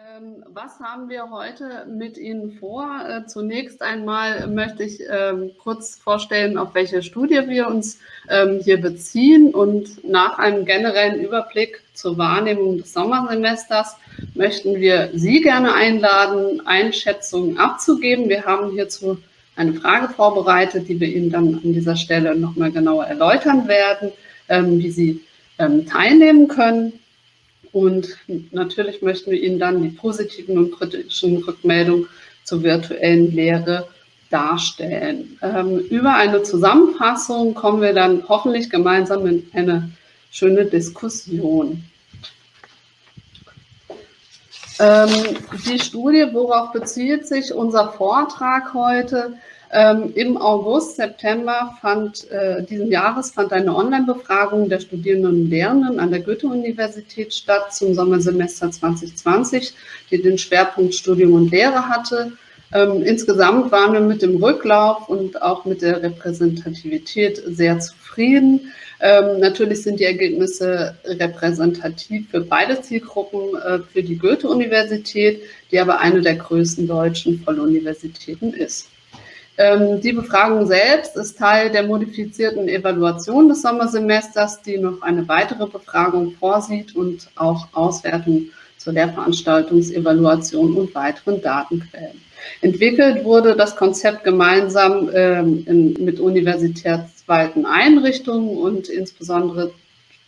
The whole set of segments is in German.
Ähm, was haben wir heute mit Ihnen vor? Äh, zunächst einmal möchte ich ähm, kurz vorstellen, auf welche Studie wir uns ähm, hier beziehen. Und nach einem generellen Überblick zur Wahrnehmung des Sommersemesters möchten wir Sie gerne einladen, Einschätzungen abzugeben. Wir haben hierzu eine Frage vorbereitet, die wir Ihnen dann an dieser Stelle nochmal genauer erläutern werden, wie Sie teilnehmen können. Und natürlich möchten wir Ihnen dann die positiven und kritischen Rückmeldungen zur virtuellen Lehre darstellen. Ähm, über eine Zusammenfassung kommen wir dann hoffentlich gemeinsam in eine schöne Diskussion. Ähm, die Studie, worauf bezieht sich unser Vortrag heute? Ähm, Im August, September fand, äh, diesen Jahres fand eine Online-Befragung der Studierenden und Lehrenden an der Goethe-Universität statt zum Sommersemester 2020, die den Schwerpunkt Studium und Lehre hatte. Ähm, insgesamt waren wir mit dem Rücklauf und auch mit der Repräsentativität sehr zufrieden. Ähm, natürlich sind die Ergebnisse repräsentativ für beide Zielgruppen, äh, für die Goethe-Universität, die aber eine der größten deutschen Volluniversitäten ist. Ähm, die Befragung selbst ist Teil der modifizierten Evaluation des Sommersemesters, die noch eine weitere Befragung vorsieht und auch Auswertung zur Lehrveranstaltungsevaluation und weiteren Datenquellen. Entwickelt wurde das Konzept gemeinsam ähm, mit universitätsweiten Einrichtungen und insbesondere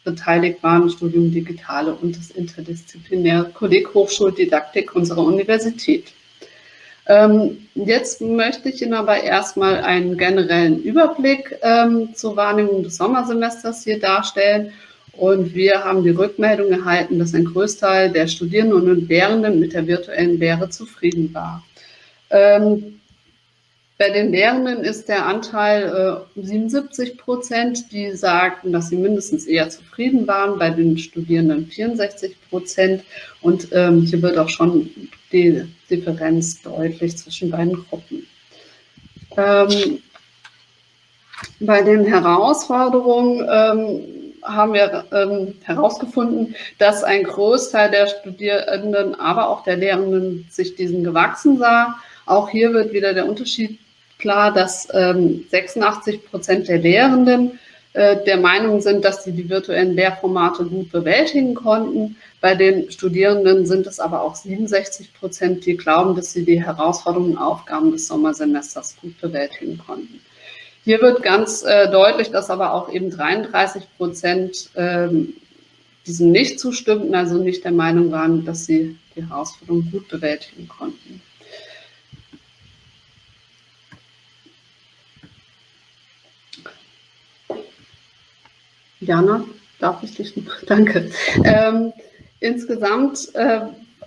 beteiligt waren Studium Digitale und das interdisziplinäre Kolleg Hochschuldidaktik unserer Universität. Ähm, jetzt möchte ich Ihnen aber erstmal einen generellen Überblick ähm, zur Wahrnehmung des Sommersemesters hier darstellen. Und wir haben die Rückmeldung erhalten, dass ein Großteil der Studierenden und Lehrenden mit der virtuellen Lehre zufrieden war. Ähm, bei den Lehrenden ist der Anteil äh, 77 Prozent, die sagten, dass sie mindestens eher zufrieden waren, bei den Studierenden 64 Prozent. Und hier wird auch schon die Differenz deutlich zwischen beiden Gruppen. Ähm, bei den Herausforderungen ähm, haben wir ähm, herausgefunden, dass ein Großteil der Studierenden, aber auch der Lehrenden sich diesen gewachsen sah. Auch hier wird wieder der Unterschied klar, dass ähm, 86 Prozent der Lehrenden der Meinung sind, dass sie die virtuellen Lehrformate gut bewältigen konnten. Bei den Studierenden sind es aber auch 67 Prozent, die glauben, dass sie die Herausforderungen und Aufgaben des Sommersemesters gut bewältigen konnten. Hier wird ganz äh, deutlich, dass aber auch eben 33 Prozent ähm, diesem nicht zustimmten, also nicht der Meinung waren, dass sie die Herausforderungen gut bewältigen konnten. Jana, darf ich dich? Danke. Ähm, insgesamt, äh,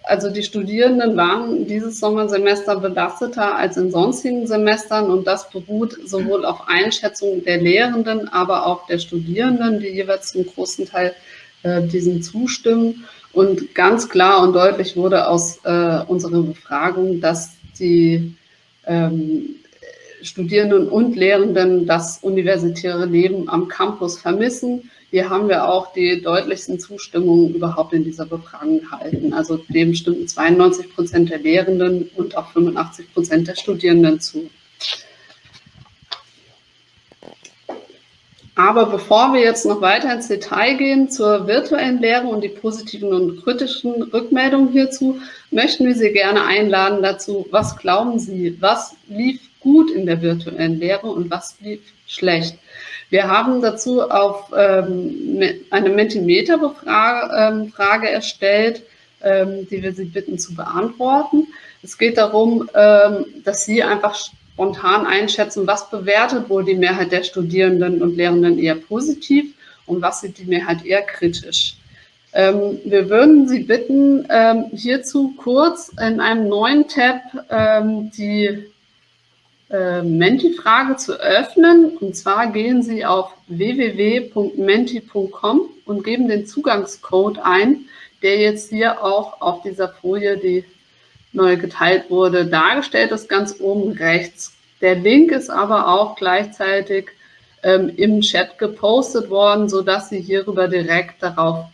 also die Studierenden waren dieses Sommersemester belasteter als in sonstigen Semestern und das beruht sowohl auf Einschätzungen der Lehrenden, aber auch der Studierenden, die jeweils zum großen Teil äh, diesen zustimmen. Und ganz klar und deutlich wurde aus äh, unserer Befragung, dass die ähm, Studierenden und Lehrenden das universitäre Leben am Campus vermissen. Hier haben wir auch die deutlichsten Zustimmungen überhaupt in dieser Befragung gehalten. Also dem stimmten 92 Prozent der Lehrenden und auch 85 Prozent der Studierenden zu. Aber bevor wir jetzt noch weiter ins Detail gehen zur virtuellen Lehre und die positiven und kritischen Rückmeldungen hierzu, möchten wir Sie gerne einladen dazu, was glauben Sie, was lief gut in der virtuellen Lehre und was lief schlecht. Wir haben dazu auf ähm, eine Mentimeter-Frage ähm, erstellt, ähm, die wir Sie bitten zu beantworten. Es geht darum, ähm, dass Sie einfach spontan einschätzen, was bewertet wohl die Mehrheit der Studierenden und Lehrenden eher positiv und was sieht die Mehrheit eher kritisch. Ähm, wir würden Sie bitten, ähm, hierzu kurz in einem neuen Tab die äh, Menti-Frage zu öffnen. Und zwar gehen Sie auf www.menti.com und geben den Zugangscode ein, der jetzt hier auch auf dieser Folie, die neu geteilt wurde, dargestellt ist, ganz oben rechts. Der Link ist aber auch gleichzeitig ähm, im Chat gepostet worden, sodass Sie hierüber direkt darauf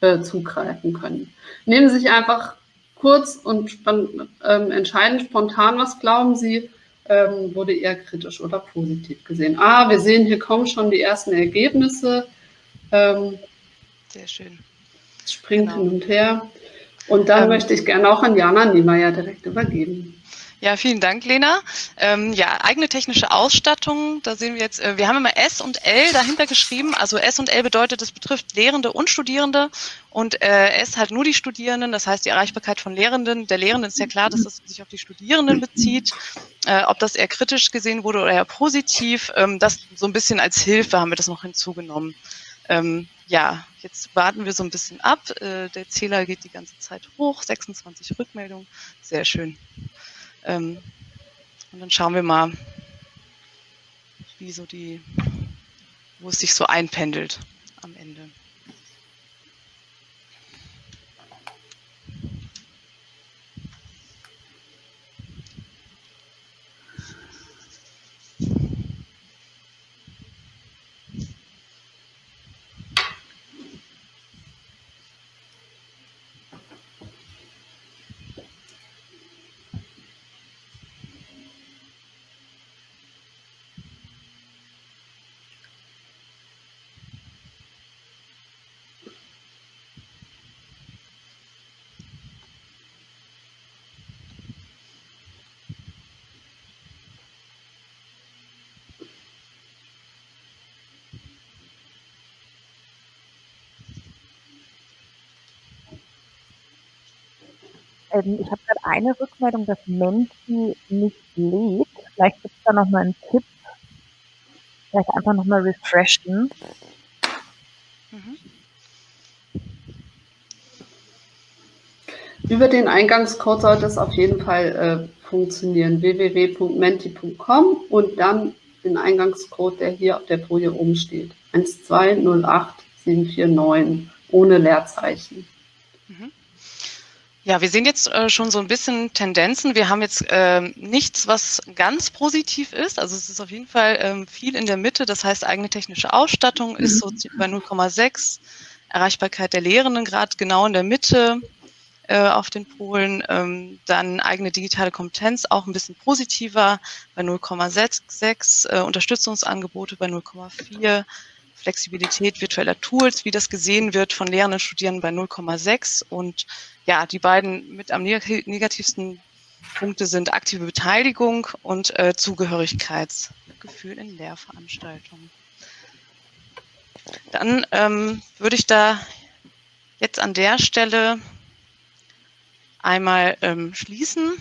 äh, zugreifen können. Nehmen Sie sich einfach kurz und ähm, entscheidend spontan, was glauben Sie, ähm, wurde eher kritisch oder positiv gesehen? Ah, wir sehen, hier kommen schon die ersten Ergebnisse. Ähm, Sehr schön. Springt genau. hin und her. Und dann ähm, möchte ich gerne auch an Jana Niemeyer direkt übergeben. Ja, vielen Dank, Lena. Ähm, ja, eigene technische Ausstattung, da sehen wir jetzt, äh, wir haben immer S und L dahinter geschrieben. Also S und L bedeutet, es betrifft Lehrende und Studierende und äh, S halt nur die Studierenden, das heißt die Erreichbarkeit von Lehrenden. Der Lehrenden ist ja klar, dass es sich auf die Studierenden bezieht. Äh, ob das eher kritisch gesehen wurde oder eher positiv, ähm, das so ein bisschen als Hilfe haben wir das noch hinzugenommen. Ähm, ja, jetzt warten wir so ein bisschen ab. Äh, der Zähler geht die ganze Zeit hoch, 26 Rückmeldungen, sehr schön. Ähm, und dann schauen wir mal, wie so die, wo es sich so einpendelt am Ende. Ähm, ich habe gerade eine Rückmeldung, dass Menti nicht lädt. Vielleicht gibt es da nochmal einen Tipp. Vielleicht einfach nochmal refreshen. Mhm. Über den Eingangscode sollte es auf jeden Fall äh, funktionieren. www.menti.com und dann den Eingangscode, der hier auf der Folie oben steht. 1208749 ohne Leerzeichen. Mhm. Ja, wir sehen jetzt äh, schon so ein bisschen Tendenzen. Wir haben jetzt äh, nichts, was ganz positiv ist. Also es ist auf jeden Fall ähm, viel in der Mitte. Das heißt, eigene technische Ausstattung ist so bei 0,6. Erreichbarkeit der Lehrenden gerade genau in der Mitte äh, auf den Polen. Ähm, dann eigene digitale Kompetenz auch ein bisschen positiver bei 0,6. Äh, Unterstützungsangebote bei 0,4. Flexibilität virtueller Tools, wie das gesehen wird von Lehrenden und Studierenden bei 0,6 und ja, die beiden mit am negativsten Punkte sind aktive Beteiligung und äh, Zugehörigkeitsgefühl in Lehrveranstaltungen. Dann ähm, würde ich da jetzt an der Stelle einmal ähm, schließen.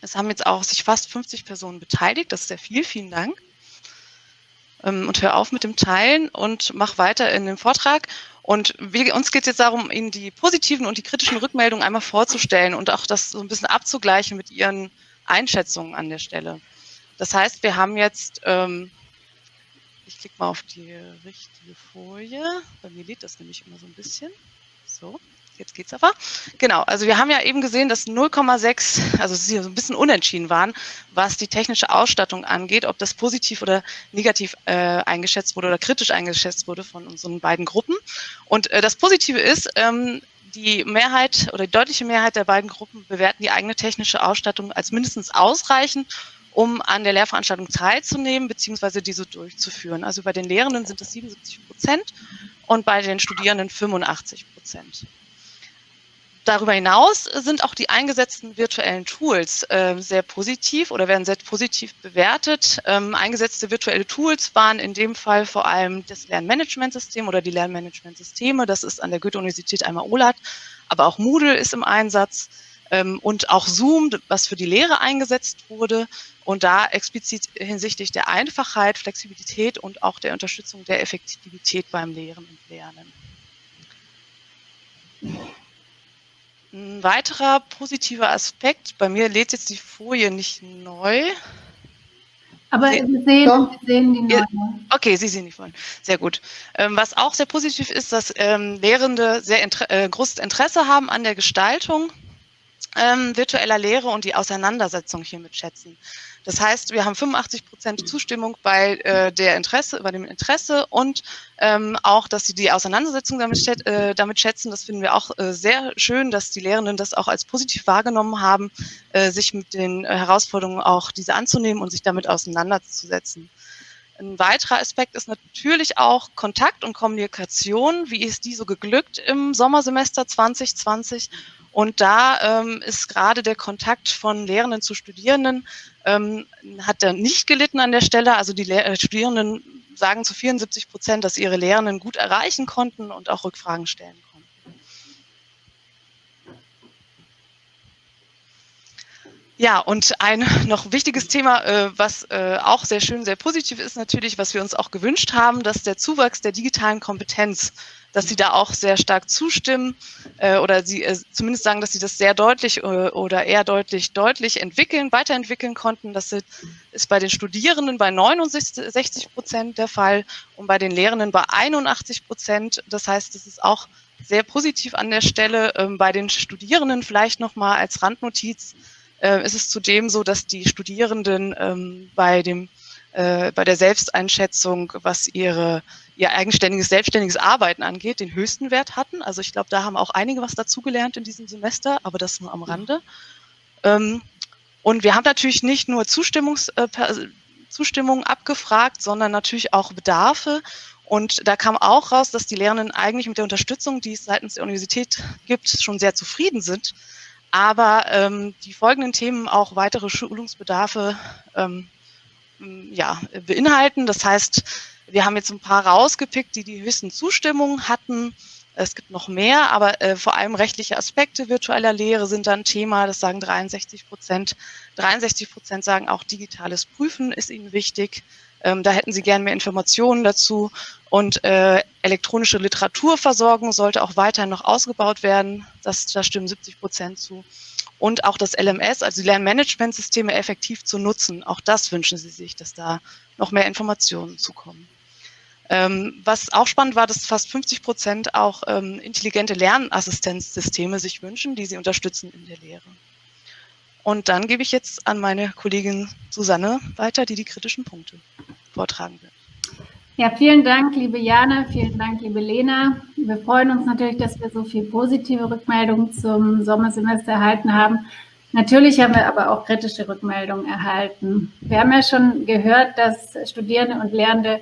Es haben jetzt auch sich fast 50 Personen beteiligt. Das ist sehr viel. Vielen Dank. Ähm, und hör auf mit dem Teilen und mach weiter in dem Vortrag. Und wir, uns geht es jetzt darum, Ihnen die positiven und die kritischen Rückmeldungen einmal vorzustellen und auch das so ein bisschen abzugleichen mit Ihren Einschätzungen an der Stelle. Das heißt, wir haben jetzt, ähm, ich klicke mal auf die richtige Folie, bei mir lädt das nämlich immer so ein bisschen. So jetzt geht's aber. Genau, also wir haben ja eben gesehen, dass 0,6, also sie so ein bisschen unentschieden waren, was die technische Ausstattung angeht, ob das positiv oder negativ äh, eingeschätzt wurde oder kritisch eingeschätzt wurde von unseren beiden Gruppen. Und äh, das Positive ist, ähm, die Mehrheit oder die deutliche Mehrheit der beiden Gruppen bewerten die eigene technische Ausstattung als mindestens ausreichend, um an der Lehrveranstaltung teilzunehmen bzw. diese durchzuführen. Also bei den Lehrenden sind es 77 Prozent und bei den Studierenden 85 Prozent. Darüber hinaus sind auch die eingesetzten virtuellen Tools äh, sehr positiv oder werden sehr positiv bewertet. Ähm, eingesetzte virtuelle Tools waren in dem Fall vor allem das Lernmanagementsystem oder die Lernmanagementsysteme. Das ist an der Goethe-Universität einmal OLAT, aber auch Moodle ist im Einsatz ähm, und auch Zoom, was für die Lehre eingesetzt wurde und da explizit hinsichtlich der Einfachheit, Flexibilität und auch der Unterstützung der Effektivität beim Lehren und Lernen. Ein weiterer positiver Aspekt, bei mir lädt jetzt die Folie nicht neu. Aber Sie, wir, sehen, wir sehen die neue. Okay, Sie sehen die Folie. Sehr gut. Ähm, was auch sehr positiv ist, dass ähm, Lehrende sehr inter äh, großes Interesse haben an der Gestaltung ähm, virtueller Lehre und die Auseinandersetzung hiermit schätzen. Das heißt, wir haben 85 Prozent Zustimmung bei äh, der Interesse, bei dem Interesse und ähm, auch, dass sie die Auseinandersetzung damit, äh, damit schätzen. Das finden wir auch äh, sehr schön, dass die Lehrenden das auch als positiv wahrgenommen haben, äh, sich mit den Herausforderungen auch diese anzunehmen und sich damit auseinanderzusetzen. Ein weiterer Aspekt ist natürlich auch Kontakt und Kommunikation. Wie ist die so geglückt im Sommersemester 2020? Und da ähm, ist gerade der Kontakt von Lehrenden zu Studierenden, ähm, hat er nicht gelitten an der Stelle. Also die Lehr äh, Studierenden sagen zu 74 Prozent, dass ihre Lehrenden gut erreichen konnten und auch Rückfragen stellen konnten. Ja, und ein noch wichtiges Thema, äh, was äh, auch sehr schön, sehr positiv ist natürlich, was wir uns auch gewünscht haben, dass der Zuwachs der digitalen Kompetenz dass sie da auch sehr stark zustimmen äh, oder sie äh, zumindest sagen, dass sie das sehr deutlich äh, oder eher deutlich, deutlich entwickeln, weiterentwickeln konnten. Das ist bei den Studierenden bei 69 Prozent der Fall und bei den Lehrenden bei 81 Prozent. Das heißt, es ist auch sehr positiv an der Stelle. Ähm, bei den Studierenden vielleicht nochmal als Randnotiz äh, ist es zudem so, dass die Studierenden ähm, bei dem äh, bei der Selbsteinschätzung, was ihre ihr eigenständiges, selbstständiges Arbeiten angeht, den höchsten Wert hatten. Also ich glaube, da haben auch einige was dazugelernt in diesem Semester, aber das nur am Rande. Ähm, und wir haben natürlich nicht nur Zustimmungs, äh, Zustimmung abgefragt, sondern natürlich auch Bedarfe. Und da kam auch raus, dass die Lehrenden eigentlich mit der Unterstützung, die es seitens der Universität gibt, schon sehr zufrieden sind. Aber ähm, die folgenden Themen auch weitere Schulungsbedarfe ähm, ja, beinhalten. Das heißt, wir haben jetzt ein paar rausgepickt, die die höchsten Zustimmungen hatten. Es gibt noch mehr, aber äh, vor allem rechtliche Aspekte virtueller Lehre sind dann Thema. Das sagen 63 Prozent. 63 Prozent sagen auch digitales Prüfen ist ihnen wichtig. Ähm, da hätten sie gern mehr Informationen dazu. Und äh, elektronische Literaturversorgung sollte auch weiterhin noch ausgebaut werden. Das, da stimmen 70 Prozent zu und auch das LMS, also Lernmanagementsysteme effektiv zu nutzen. Auch das wünschen sie sich, dass da noch mehr Informationen zukommen. Ähm, was auch spannend war, dass fast 50 Prozent auch ähm, intelligente Lernassistenzsysteme sich wünschen, die sie unterstützen in der Lehre. Und dann gebe ich jetzt an meine Kollegin Susanne weiter, die die kritischen Punkte vortragen wird. Ja, vielen Dank, liebe Jana, vielen Dank, liebe Lena. Wir freuen uns natürlich, dass wir so viel positive Rückmeldungen zum Sommersemester erhalten haben. Natürlich haben wir aber auch kritische Rückmeldungen erhalten. Wir haben ja schon gehört, dass Studierende und Lehrende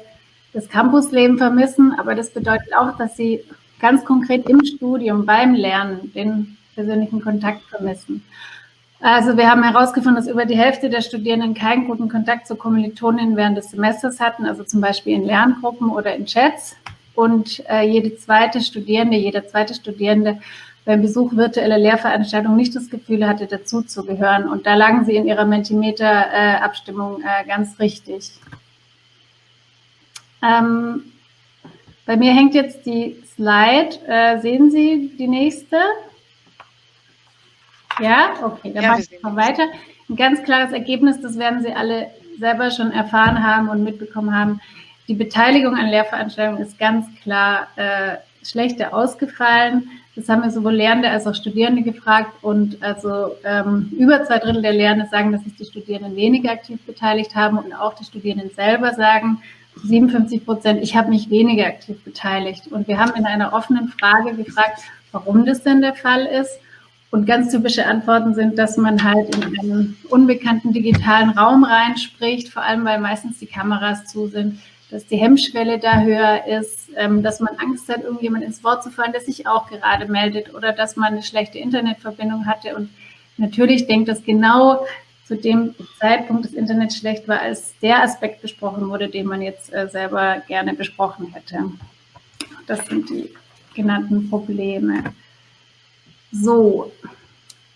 das Campusleben vermissen, aber das bedeutet auch, dass sie ganz konkret im Studium, beim Lernen, den persönlichen Kontakt vermissen. Also wir haben herausgefunden, dass über die Hälfte der Studierenden keinen guten Kontakt zu Kommilitoninnen während des Semesters hatten, also zum Beispiel in Lerngruppen oder in Chats. Und äh, jede zweite Studierende, jeder zweite Studierende beim Besuch virtueller Lehrveranstaltungen nicht das Gefühl hatte, dazuzugehören. Und da lagen sie in ihrer Mentimeter-Abstimmung äh, ganz richtig. Ähm, bei mir hängt jetzt die Slide. Äh, sehen Sie die nächste? Ja, okay, dann ja, mache ich mal weiter. Ein ganz klares Ergebnis, das werden Sie alle selber schon erfahren haben und mitbekommen haben. Die Beteiligung an Lehrveranstaltungen ist ganz klar äh, schlechter ausgefallen. Das haben wir sowohl Lehrende als auch Studierende gefragt und also ähm, über zwei Drittel der Lehrende sagen, dass sich die Studierenden weniger aktiv beteiligt haben und auch die Studierenden selber sagen, 57 Prozent, ich habe mich weniger aktiv beteiligt. Und wir haben in einer offenen Frage gefragt, warum das denn der Fall ist. Und ganz typische Antworten sind, dass man halt in einen unbekannten digitalen Raum reinspricht, vor allem weil meistens die Kameras zu sind, dass die Hemmschwelle da höher ist, ähm, dass man Angst hat, irgendjemand ins Wort zu fallen, der sich auch gerade meldet oder dass man eine schlechte Internetverbindung hatte. Und natürlich denkt das genau zu dem Zeitpunkt das Internet schlecht war, als der Aspekt besprochen wurde, den man jetzt äh, selber gerne besprochen hätte. Das sind die genannten Probleme. So,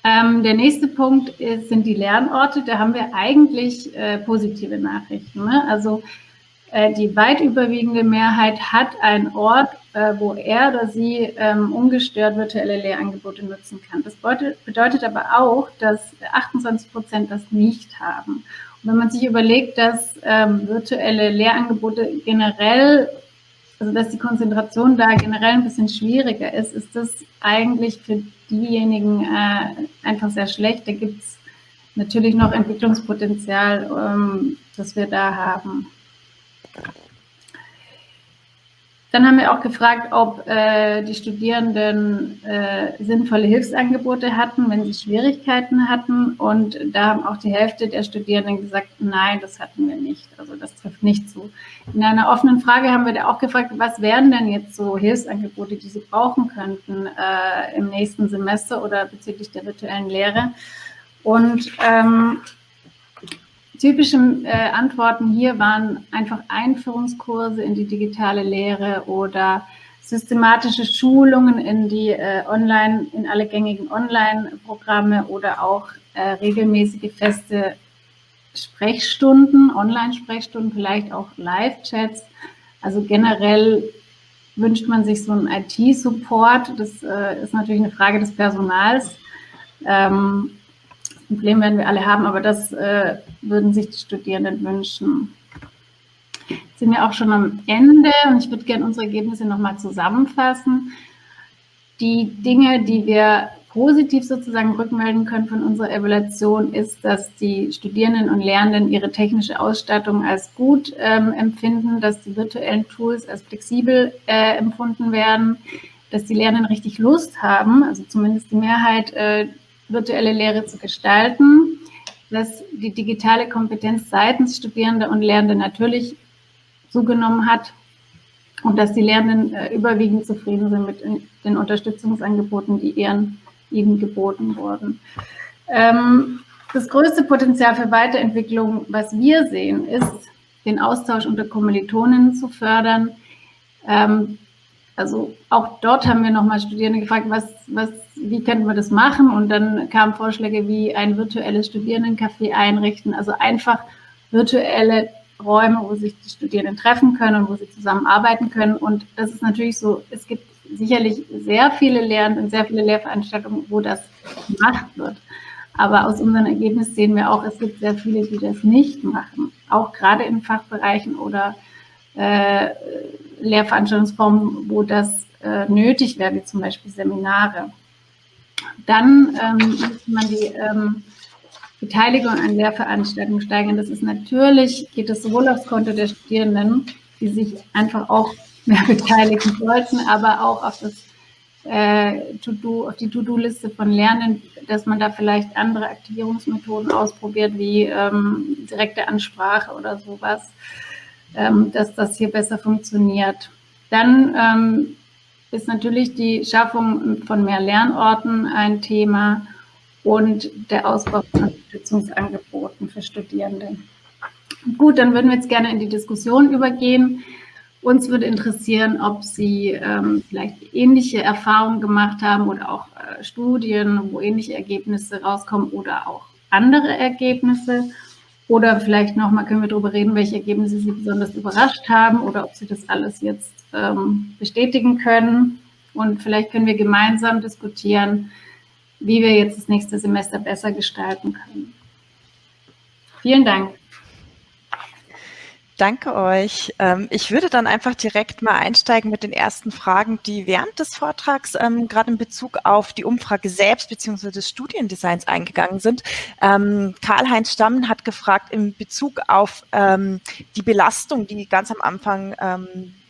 ähm, der nächste Punkt ist, sind die Lernorte. Da haben wir eigentlich äh, positive Nachrichten. Ne? Also äh, die weit überwiegende Mehrheit hat einen Ort, äh, wo er oder sie ähm, ungestört virtuelle Lehrangebote nutzen kann. Das bedeutet, aber auch, dass 28 Prozent das nicht haben. Und wenn man sich überlegt, dass ähm, virtuelle Lehrangebote generell also dass die Konzentration da generell ein bisschen schwieriger ist, ist das eigentlich für diejenigen äh, einfach sehr schlecht. Da gibt es natürlich noch Entwicklungspotenzial, ähm, das wir da haben. Dann haben wir auch gefragt, ob äh, die Studierenden äh, sinnvolle Hilfsangebote hatten, wenn sie Schwierigkeiten hatten. Und da haben auch die Hälfte der Studierenden gesagt, nein, das hatten wir nicht. Also das trifft nicht zu. In einer offenen Frage haben wir da auch gefragt, was wären denn jetzt so Hilfsangebote, die sie brauchen könnten äh, im nächsten Semester oder bezüglich der virtuellen Lehre. Und ähm, Typische äh, Antworten hier waren einfach Einführungskurse in die digitale Lehre oder systematische Schulungen in die äh, Online, in alle gängigen Online-Programme oder auch äh, regelmäßige feste Sprechstunden, Online-Sprechstunden, vielleicht auch Live-Chats. Also generell wünscht man sich so einen IT-Support. Das äh, ist natürlich eine Frage des Personals. Ähm, Problem werden wir alle haben, aber das äh, würden sich die Studierenden wünschen. Jetzt sind wir auch schon am Ende und ich würde gerne unsere Ergebnisse nochmal zusammenfassen. Die Dinge, die wir positiv sozusagen rückmelden können von unserer Evaluation, ist, dass die Studierenden und Lernenden ihre technische Ausstattung als gut ähm, empfinden, dass die virtuellen Tools als flexibel äh, empfunden werden, dass die Lernenden richtig Lust haben, also zumindest die Mehrheit äh, virtuelle Lehre zu gestalten, dass die digitale Kompetenz seitens Studierende und Lernende natürlich zugenommen hat und dass die Lehrenden äh, überwiegend zufrieden sind mit den Unterstützungsangeboten, die ihren, ihnen geboten wurden. Ähm, das größte Potenzial für Weiterentwicklung, was wir sehen, ist, den Austausch unter Kommilitonen zu fördern, ähm, also auch dort haben wir nochmal Studierende gefragt, was, was, wie könnten wir das machen? Und dann kamen Vorschläge wie ein virtuelles Studierendencafé einrichten, also einfach virtuelle Räume, wo sich die Studierenden treffen können und wo sie zusammenarbeiten können. Und das ist natürlich so, es gibt sicherlich sehr viele Lern- und sehr viele Lehrveranstaltungen, wo das gemacht wird. Aber aus unserem Ergebnis sehen wir auch, es gibt sehr viele, die das nicht machen, auch gerade in Fachbereichen oder äh, Lehrveranstaltungsformen, wo das äh, nötig wäre, wie zum Beispiel Seminare. Dann ähm, müsste man die ähm, Beteiligung an Lehrveranstaltungen steigern. Das ist natürlich, geht es sowohl aufs Konto der Studierenden, die sich einfach auch mehr beteiligen sollten, aber auch auf das äh, To-Do, auf die To-Do-Liste von Lernen, dass man da vielleicht andere Aktivierungsmethoden ausprobiert, wie ähm, direkte Ansprache oder sowas ähm, dass das hier besser funktioniert. Dann ähm, ist natürlich die Schaffung von mehr Lernorten ein Thema und der Ausbau von Unterstützungsangeboten für Studierende. Gut, dann würden wir jetzt gerne in die Diskussion übergehen. Uns würde interessieren, ob Sie ähm, vielleicht ähnliche Erfahrungen gemacht haben oder auch äh, Studien, wo ähnliche Ergebnisse rauskommen oder auch andere Ergebnisse. Oder vielleicht nochmal können wir darüber reden, welche Ergebnisse Sie besonders überrascht haben oder ob Sie das alles jetzt ähm, bestätigen können. Und vielleicht können wir gemeinsam diskutieren, wie wir jetzt das nächste Semester besser gestalten können. Vielen Dank. Danke euch. Ähm, ich würde dann einfach direkt mal einsteigen mit den ersten Fragen, die während des Vortrags ähm, gerade in Bezug auf die Umfrage selbst bzw. des Studiendesigns eingegangen sind. Ähm, Karl-Heinz Stamm hat gefragt in Bezug auf die Belastung, die ganz am Anfang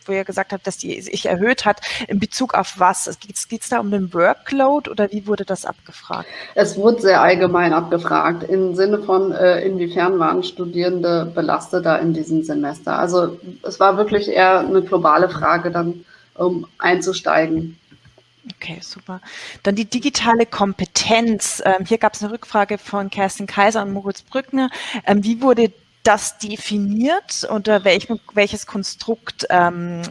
wo ihr gesagt habt, dass die sich erhöht hat, in Bezug auf was? Geht es da um den Workload oder wie wurde das abgefragt? Es wurde sehr allgemein abgefragt, im Sinne von, äh, inwiefern waren Studierende belasteter in diesem Semester. Also es war wirklich eher eine globale Frage, dann um einzusteigen. Okay, super. Dann die digitale Kompetenz. Ähm, hier gab es eine Rückfrage von Kerstin Kaiser und Moritz Brückner. Ähm, wie wurde das definiert? Unter welchem, welches Konstrukt ähm,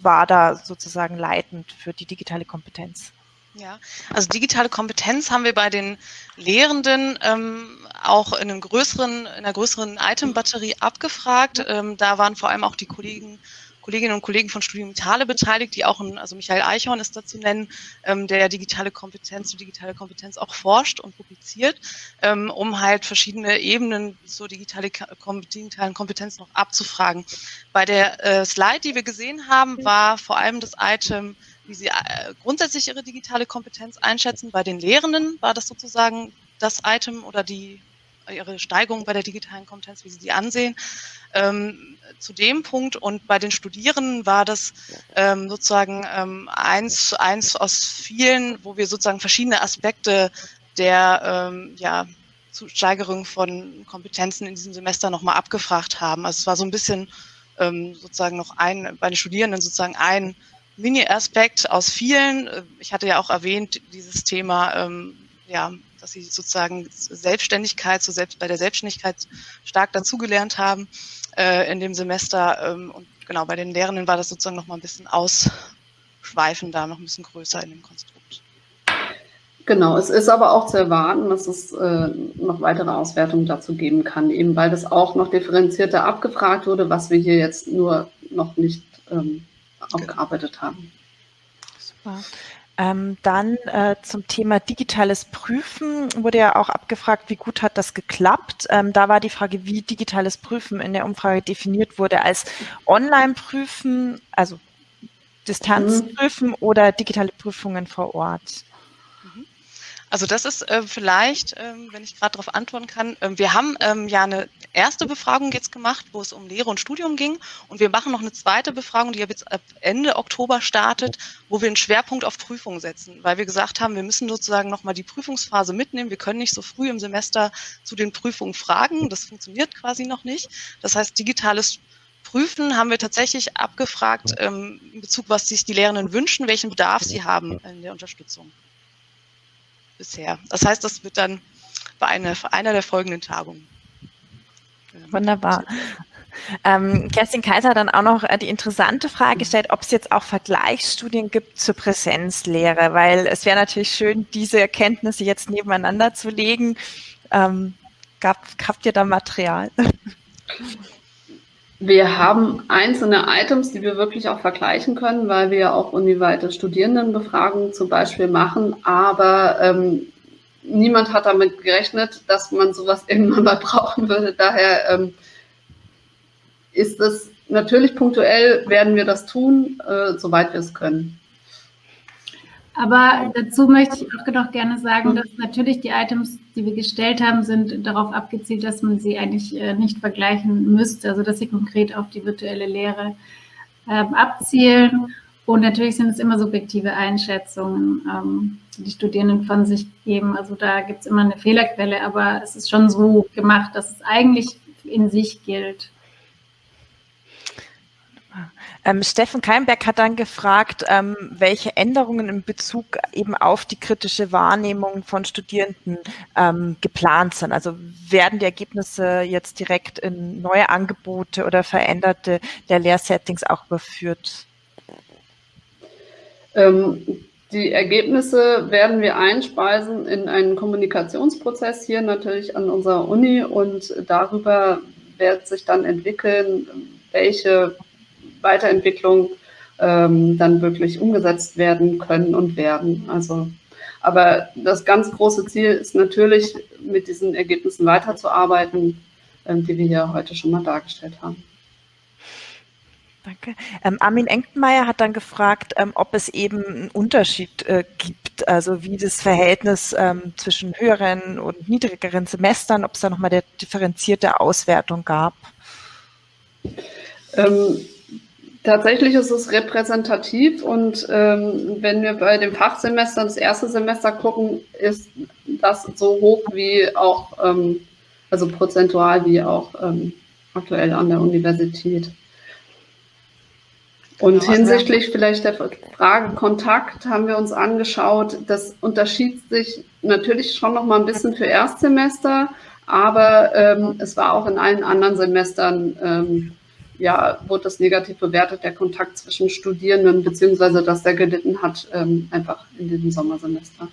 war da sozusagen leitend für die digitale Kompetenz? Ja, also digitale Kompetenz haben wir bei den Lehrenden ähm, auch in, einem größeren, in einer größeren Item-Batterie abgefragt. Ähm, da waren vor allem auch die Kollegen Kolleginnen und Kollegen von Studium Digitale beteiligt, die auch, ein, also Michael Eichhorn ist dazu nennen, ähm, der ja digitale Kompetenz zu digitale Kompetenz auch forscht und publiziert, ähm, um halt verschiedene Ebenen zur digitale, digitalen Kompetenz noch abzufragen. Bei der äh, Slide, die wir gesehen haben, war vor allem das Item, wie sie äh, grundsätzlich ihre digitale Kompetenz einschätzen. Bei den Lehrenden war das sozusagen das Item oder die ihre Steigung bei der digitalen Kompetenz, wie sie die ansehen. Ähm, zu dem Punkt und bei den Studierenden war das ähm, sozusagen ähm, eins, eins aus vielen, wo wir sozusagen verschiedene Aspekte der ähm, ja, Steigerung von Kompetenzen in diesem Semester nochmal abgefragt haben. Also es war so ein bisschen ähm, sozusagen noch ein, bei den Studierenden sozusagen ein Mini-Aspekt aus vielen. Ich hatte ja auch erwähnt, dieses Thema ähm, ja, dass sie sozusagen Selbstständigkeit, so selbst bei der Selbstständigkeit stark dazugelernt haben äh, in dem Semester. Ähm, und genau, bei den Lehrenden war das sozusagen noch mal ein bisschen ausschweifender, noch ein bisschen größer in dem Konstrukt. Genau, es ist aber auch zu erwarten, dass es äh, noch weitere Auswertungen dazu geben kann, eben weil das auch noch differenzierter abgefragt wurde, was wir hier jetzt nur noch nicht ähm, aufgearbeitet haben. Super. Ähm, dann äh, zum Thema digitales Prüfen wurde ja auch abgefragt, wie gut hat das geklappt. Ähm, da war die Frage, wie digitales Prüfen in der Umfrage definiert wurde als Online-Prüfen, also Distanzprüfen mhm. oder digitale Prüfungen vor Ort. Also das ist äh, vielleicht, ähm, wenn ich gerade darauf antworten kann, äh, wir haben ähm, ja eine erste Befragung jetzt gemacht, wo es um Lehre und Studium ging. Und wir machen noch eine zweite Befragung, die jetzt ab Ende Oktober startet, wo wir einen Schwerpunkt auf Prüfungen setzen, weil wir gesagt haben, wir müssen sozusagen nochmal die Prüfungsphase mitnehmen. Wir können nicht so früh im Semester zu den Prüfungen fragen, das funktioniert quasi noch nicht. Das heißt, digitales Prüfen haben wir tatsächlich abgefragt ähm, in Bezug, was sich die Lehrenden wünschen, welchen Bedarf sie haben in der Unterstützung bisher. Das heißt, das wird dann bei einer, einer der folgenden Tagungen. Wunderbar. Ähm, Kerstin Kaiser hat dann auch noch äh, die interessante Frage gestellt, ob es jetzt auch Vergleichsstudien gibt zur Präsenzlehre, weil es wäre natürlich schön, diese Erkenntnisse jetzt nebeneinander zu legen. Ähm, gab, habt ihr da Material? Wir haben einzelne Items, die wir wirklich auch vergleichen können, weil wir auch uniweite Studierendenbefragungen zum Beispiel machen. Aber ähm, niemand hat damit gerechnet, dass man sowas irgendwann mal brauchen würde. Daher ähm, ist es natürlich punktuell, werden wir das tun, äh, soweit wir es können. Aber dazu möchte ich auch noch gerne sagen, dass natürlich die Items, die wir gestellt haben, sind darauf abgezielt, dass man sie eigentlich äh, nicht vergleichen müsste, also dass sie konkret auf die virtuelle Lehre ähm, abzielen. Und natürlich sind es immer subjektive Einschätzungen, ähm, die die Studierenden von sich geben. Also da gibt es immer eine Fehlerquelle, aber es ist schon so gemacht, dass es eigentlich in sich gilt. Ähm, Steffen Keimberg hat dann gefragt, ähm, welche Änderungen in Bezug eben auf die kritische Wahrnehmung von Studierenden ähm, geplant sind. Also werden die Ergebnisse jetzt direkt in neue Angebote oder veränderte der Lehrsettings auch überführt? Ähm, die Ergebnisse werden wir einspeisen in einen Kommunikationsprozess hier natürlich an unserer Uni und darüber wird sich dann entwickeln, welche Weiterentwicklung ähm, dann wirklich umgesetzt werden können und werden. Also, aber das ganz große Ziel ist natürlich, mit diesen Ergebnissen weiterzuarbeiten, ähm, die wir hier heute schon mal dargestellt haben. Danke. Ähm, Armin Enkenmeier hat dann gefragt, ähm, ob es eben einen Unterschied äh, gibt, also wie das Verhältnis ähm, zwischen höheren und niedrigeren Semestern, ob es da nochmal eine differenzierte Auswertung gab. Ähm, Tatsächlich ist es repräsentativ und ähm, wenn wir bei dem Fachsemester das erste Semester gucken, ist das so hoch wie auch, ähm, also prozentual wie auch ähm, aktuell an der Universität. Und hinsichtlich vielleicht der Frage Kontakt haben wir uns angeschaut, das unterschied sich natürlich schon noch mal ein bisschen für Erstsemester, aber ähm, es war auch in allen anderen Semestern ähm, ja, wurde das negativ bewertet, der Kontakt zwischen Studierenden, beziehungsweise dass der gelitten hat, ähm, einfach in diesem Sommersemester.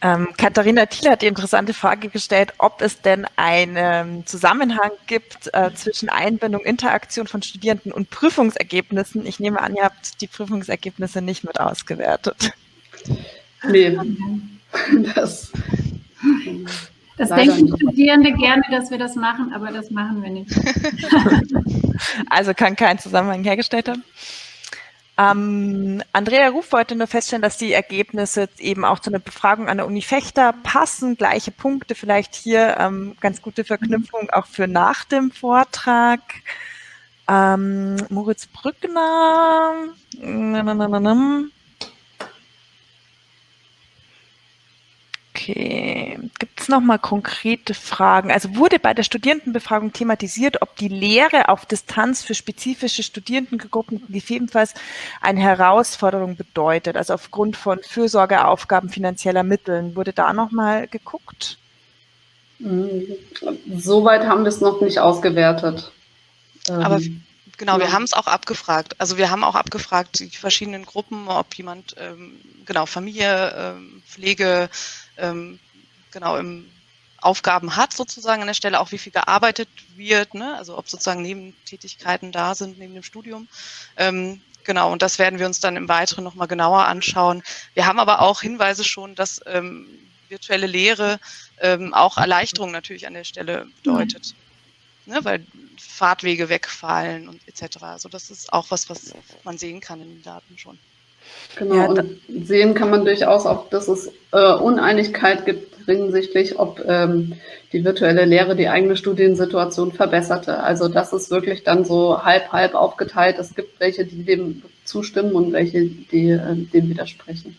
Ähm, Katharina Thiel hat die interessante Frage gestellt, ob es denn einen Zusammenhang gibt äh, zwischen Einbindung, Interaktion von Studierenden und Prüfungsergebnissen. Ich nehme an, ihr habt die Prüfungsergebnisse nicht mit ausgewertet. Nee, das, das denken Studierende gerne, dass wir das machen, aber das machen wir nicht. also kann kein Zusammenhang hergestellt haben. Ähm, Andrea Ruf wollte nur feststellen, dass die Ergebnisse eben auch zu einer Befragung an der Uni Fechter passen. Gleiche Punkte, vielleicht hier ähm, ganz gute Verknüpfung auch für nach dem Vortrag. Ähm, Moritz Brückner. Okay, gibt es nochmal konkrete Fragen? Also wurde bei der Studierendenbefragung thematisiert, ob die Lehre auf Distanz für spezifische Studierendengruppen gegebenenfalls eine Herausforderung bedeutet, also aufgrund von Fürsorgeaufgaben finanzieller Mitteln. Wurde da nochmal geguckt? Hm, soweit haben wir es noch nicht ausgewertet. Aber ähm, genau, wir haben es auch abgefragt. Also wir haben auch abgefragt, die verschiedenen Gruppen, ob jemand, ähm, genau, Familie, ähm, Pflege, ähm, genau im Aufgaben hat sozusagen an der Stelle, auch wie viel gearbeitet wird, ne? also ob sozusagen Nebentätigkeiten da sind neben dem Studium. Ähm, genau, und das werden wir uns dann im Weiteren nochmal genauer anschauen. Wir haben aber auch Hinweise schon, dass ähm, virtuelle Lehre ähm, auch Erleichterung natürlich an der Stelle bedeutet. Ne? Weil Fahrtwege wegfallen und etc. Also das ist auch was, was man sehen kann in den Daten schon. Genau, ja, und sehen kann man durchaus auch, dass es äh, Uneinigkeit gibt hinsichtlich, ob ähm, die virtuelle Lehre die eigene Studiensituation verbesserte. Also das ist wirklich dann so halb-halb aufgeteilt. Es gibt welche, die dem zustimmen und welche, die äh, dem widersprechen.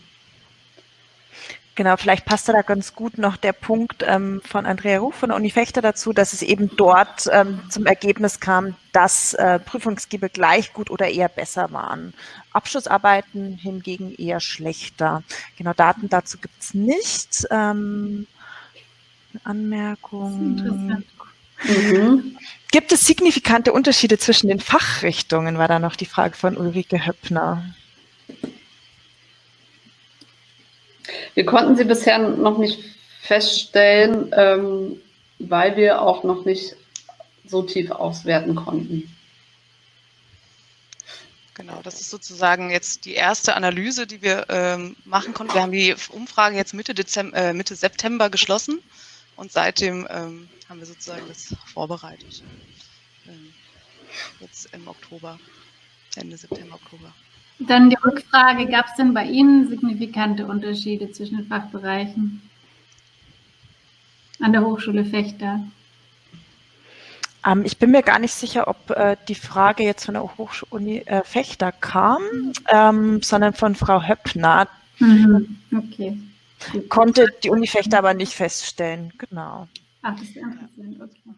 Genau, vielleicht passt da ganz gut noch der Punkt ähm, von Andrea Ruf von der Uni Fechter dazu, dass es eben dort ähm, zum Ergebnis kam, dass äh, Prüfungsgeber gleich gut oder eher besser waren. Abschlussarbeiten hingegen eher schlechter. Genau, Daten dazu gibt's nicht. Ähm, Anmerkung. Mhm. Gibt es signifikante Unterschiede zwischen den Fachrichtungen, war da noch die Frage von Ulrike Höppner. Wir konnten sie bisher noch nicht feststellen, ähm, weil wir auch noch nicht so tief auswerten konnten. Genau, das ist sozusagen jetzt die erste Analyse, die wir ähm, machen konnten. Wir haben die Umfrage jetzt Mitte, Dezember, äh, Mitte September geschlossen und seitdem ähm, haben wir sozusagen das vorbereitet. Ähm, jetzt im Oktober, Ende September, Oktober. Dann die Rückfrage, gab es denn bei Ihnen signifikante Unterschiede zwischen den Fachbereichen an der Hochschule Fechter? Ähm, ich bin mir gar nicht sicher, ob äh, die Frage jetzt von der Hochschule äh, Fechter kam, ähm, sondern von Frau Höppner. Mhm. Okay. Konnte die Uni Fechter aber nicht feststellen, genau. Ach, das ist interessant, okay.